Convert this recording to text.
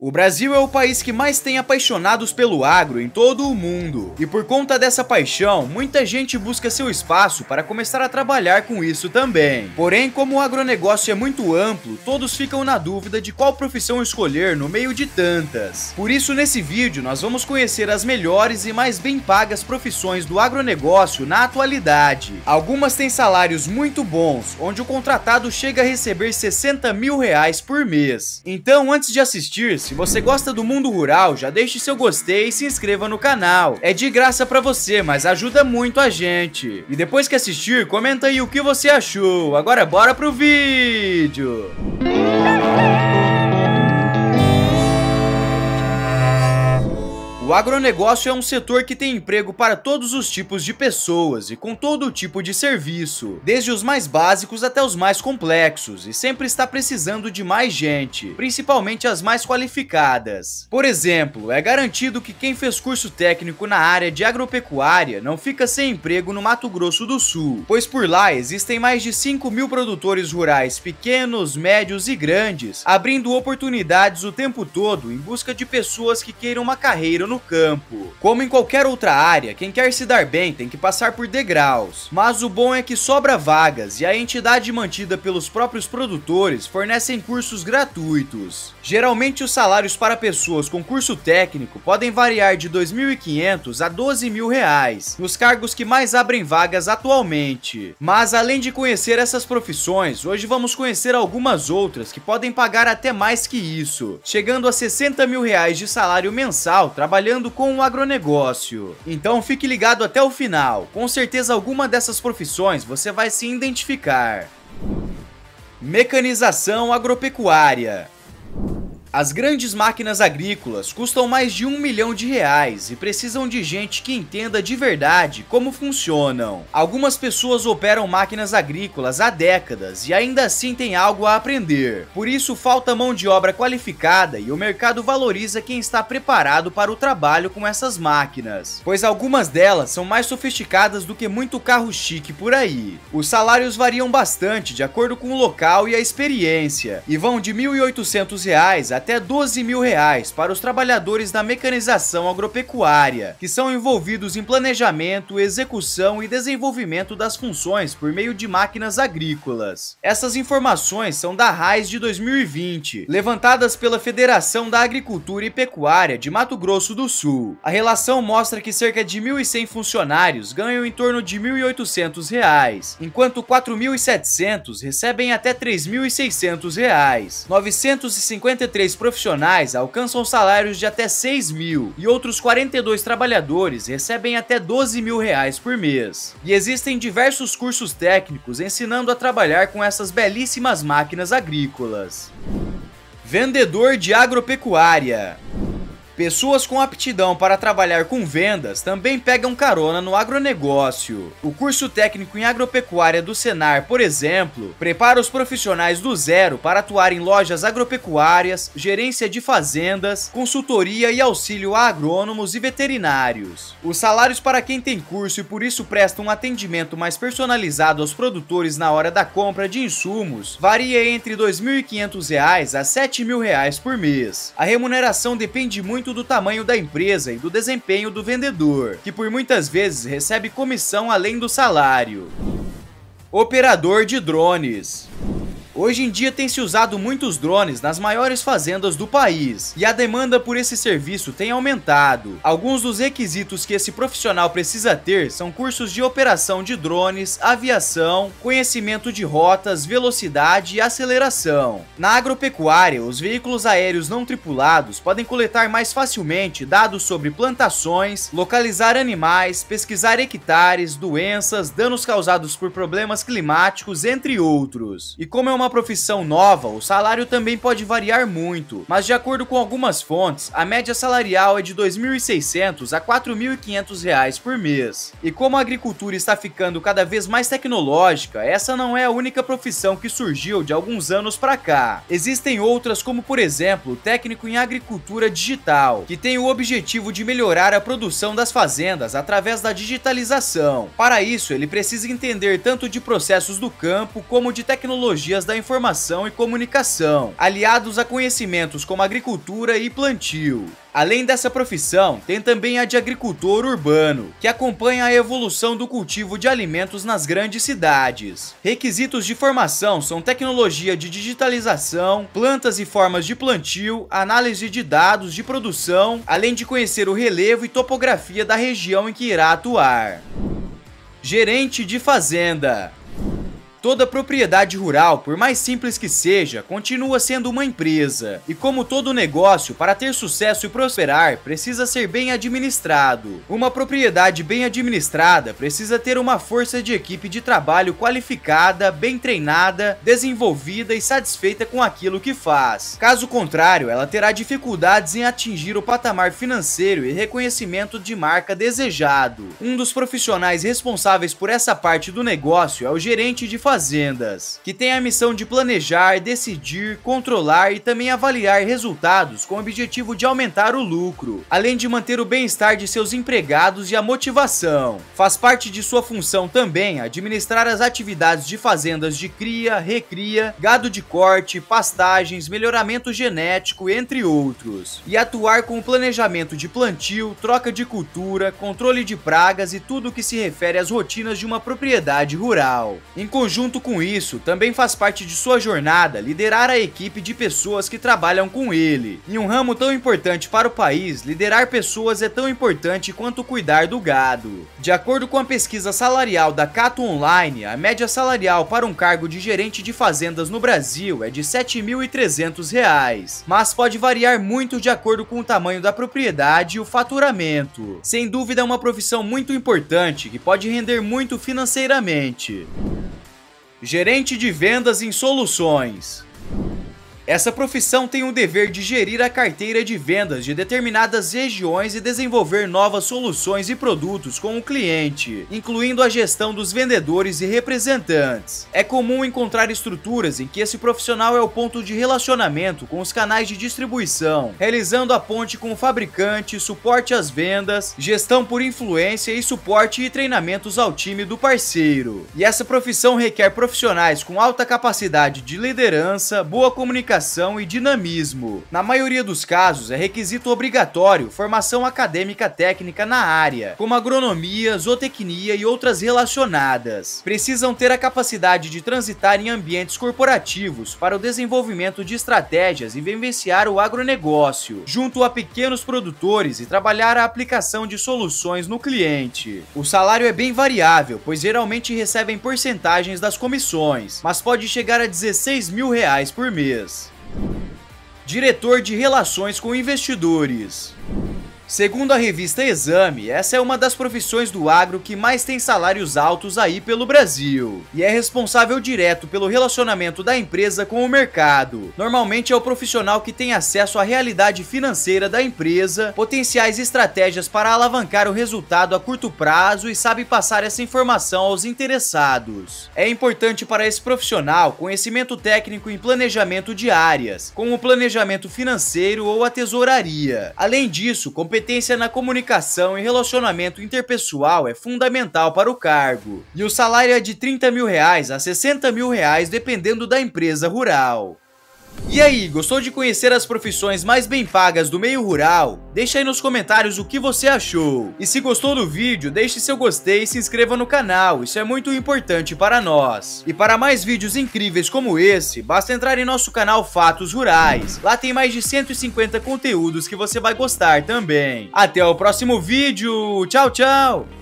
O Brasil é o país que mais tem apaixonados pelo agro em todo o mundo. E por conta dessa paixão, muita gente busca seu espaço para começar a trabalhar com isso também. Porém, como o agronegócio é muito amplo, todos ficam na dúvida de qual profissão escolher no meio de tantas. Por isso, nesse vídeo, nós vamos conhecer as melhores e mais bem pagas profissões do agronegócio na atualidade. Algumas têm salários muito bons, onde o contratado chega a receber 60 mil reais por mês. Então, antes de assistir, se você gosta do mundo rural, já deixe seu gostei e se inscreva no canal. É de graça pra você, mas ajuda muito a gente. E depois que assistir, comenta aí o que você achou. Agora bora pro vídeo! O agronegócio é um setor que tem emprego para todos os tipos de pessoas e com todo tipo de serviço, desde os mais básicos até os mais complexos, e sempre está precisando de mais gente, principalmente as mais qualificadas. Por exemplo, é garantido que quem fez curso técnico na área de agropecuária não fica sem emprego no Mato Grosso do Sul, pois por lá existem mais de 5 mil produtores rurais pequenos, médios e grandes, abrindo oportunidades o tempo todo em busca de pessoas que queiram uma carreira no campo. Como em qualquer outra área, quem quer se dar bem tem que passar por degraus. Mas o bom é que sobra vagas e a entidade mantida pelos próprios produtores fornecem cursos gratuitos. Geralmente os salários para pessoas com curso técnico podem variar de 2.500 a 12 mil reais, nos cargos que mais abrem vagas atualmente. Mas além de conhecer essas profissões, hoje vamos conhecer algumas outras que podem pagar até mais que isso, chegando a 60 mil reais de salário mensal trabalhando trabalhando com o agronegócio. Então fique ligado até o final, com certeza alguma dessas profissões você vai se identificar. Mecanização agropecuária as grandes máquinas agrícolas custam mais de um milhão de reais e precisam de gente que entenda de verdade como funcionam. Algumas pessoas operam máquinas agrícolas há décadas e ainda assim têm algo a aprender. Por isso falta mão de obra qualificada e o mercado valoriza quem está preparado para o trabalho com essas máquinas, pois algumas delas são mais sofisticadas do que muito carro chique por aí. Os salários variam bastante de acordo com o local e a experiência e vão de R$ 1.800 a até 12 mil reais para os trabalhadores da mecanização agropecuária, que são envolvidos em planejamento, execução e desenvolvimento das funções por meio de máquinas agrícolas. Essas informações são da RAIS de 2020, levantadas pela Federação da Agricultura e Pecuária de Mato Grosso do Sul. A relação mostra que cerca de 1.100 funcionários ganham em torno de R$ 1.800, enquanto 4.700 recebem até R$ 3.600. 953 profissionais alcançam salários de até 6 mil e outros 42 trabalhadores recebem até 12 mil reais por mês. E existem diversos cursos técnicos ensinando a trabalhar com essas belíssimas máquinas agrícolas. Vendedor de agropecuária Pessoas com aptidão para trabalhar com vendas também pegam carona no agronegócio. O curso técnico em agropecuária do Senar, por exemplo, prepara os profissionais do zero para atuar em lojas agropecuárias, gerência de fazendas, consultoria e auxílio a agrônomos e veterinários. Os salários para quem tem curso e por isso presta um atendimento mais personalizado aos produtores na hora da compra de insumos varia entre R$ 2.500 a R$ 7.000 por mês. A remuneração depende muito muito do tamanho da empresa e do desempenho do vendedor, que por muitas vezes recebe comissão além do salário. Operador de drones. Hoje em dia tem se usado muitos drones nas maiores fazendas do país e a demanda por esse serviço tem aumentado. Alguns dos requisitos que esse profissional precisa ter são cursos de operação de drones, aviação, conhecimento de rotas, velocidade e aceleração. Na agropecuária, os veículos aéreos não tripulados podem coletar mais facilmente dados sobre plantações, localizar animais, pesquisar hectares, doenças, danos causados por problemas climáticos, entre outros. E como é uma uma profissão nova, o salário também pode variar muito, mas de acordo com algumas fontes, a média salarial é de R$ 2.600 a R$ 4.500 por mês. E como a agricultura está ficando cada vez mais tecnológica, essa não é a única profissão que surgiu de alguns anos para cá. Existem outras como, por exemplo, o técnico em agricultura digital, que tem o objetivo de melhorar a produção das fazendas através da digitalização. Para isso, ele precisa entender tanto de processos do campo como de tecnologias da informação e comunicação, aliados a conhecimentos como agricultura e plantio. Além dessa profissão, tem também a de agricultor urbano, que acompanha a evolução do cultivo de alimentos nas grandes cidades. Requisitos de formação são tecnologia de digitalização, plantas e formas de plantio, análise de dados de produção, além de conhecer o relevo e topografia da região em que irá atuar. Gerente de Fazenda Toda propriedade rural, por mais simples que seja, continua sendo uma empresa. E como todo negócio, para ter sucesso e prosperar, precisa ser bem administrado. Uma propriedade bem administrada precisa ter uma força de equipe de trabalho qualificada, bem treinada, desenvolvida e satisfeita com aquilo que faz. Caso contrário, ela terá dificuldades em atingir o patamar financeiro e reconhecimento de marca desejado. Um dos profissionais responsáveis por essa parte do negócio é o gerente de fazendas, que tem a missão de planejar, decidir, controlar e também avaliar resultados com o objetivo de aumentar o lucro, além de manter o bem-estar de seus empregados e a motivação. Faz parte de sua função também administrar as atividades de fazendas de cria, recria, gado de corte, pastagens, melhoramento genético, entre outros, e atuar com o planejamento de plantio, troca de cultura, controle de pragas e tudo o que se refere às rotinas de uma propriedade rural. Em conjunto Junto com isso, também faz parte de sua jornada liderar a equipe de pessoas que trabalham com ele. Em um ramo tão importante para o país, liderar pessoas é tão importante quanto cuidar do gado. De acordo com a pesquisa salarial da Cato Online, a média salarial para um cargo de gerente de fazendas no Brasil é de R$ 7.300, mas pode variar muito de acordo com o tamanho da propriedade e o faturamento. Sem dúvida é uma profissão muito importante que pode render muito financeiramente. Gerente de vendas em soluções. Essa profissão tem o dever de gerir a carteira de vendas de determinadas regiões e desenvolver novas soluções e produtos com o cliente, incluindo a gestão dos vendedores e representantes. É comum encontrar estruturas em que esse profissional é o ponto de relacionamento com os canais de distribuição, realizando a ponte com o fabricante, suporte às vendas, gestão por influência e suporte e treinamentos ao time do parceiro. E essa profissão requer profissionais com alta capacidade de liderança, boa comunicação e dinamismo. Na maioria dos casos, é requisito obrigatório formação acadêmica técnica na área, como agronomia, zootecnia e outras relacionadas. Precisam ter a capacidade de transitar em ambientes corporativos para o desenvolvimento de estratégias e vivenciar o agronegócio, junto a pequenos produtores e trabalhar a aplicação de soluções no cliente. O salário é bem variável, pois geralmente recebem porcentagens das comissões, mas pode chegar a 16 mil reais por mês. Diretor de Relações com Investidores Segundo a revista Exame, essa é uma das profissões do agro que mais tem salários altos aí pelo Brasil e é responsável direto pelo relacionamento da empresa com o mercado. Normalmente é o profissional que tem acesso à realidade financeira da empresa, potenciais estratégias para alavancar o resultado a curto prazo e sabe passar essa informação aos interessados. É importante para esse profissional conhecimento técnico em planejamento de áreas, como o planejamento financeiro ou a tesouraria. Além disso, competência competência na comunicação e relacionamento interpessoal é fundamental para o cargo. E o salário é de 30 mil reais a 60 mil reais, dependendo da empresa rural. E aí, gostou de conhecer as profissões mais bem pagas do meio rural? Deixa aí nos comentários o que você achou. E se gostou do vídeo, deixe seu gostei e se inscreva no canal, isso é muito importante para nós. E para mais vídeos incríveis como esse, basta entrar em nosso canal Fatos Rurais. Lá tem mais de 150 conteúdos que você vai gostar também. Até o próximo vídeo, tchau, tchau!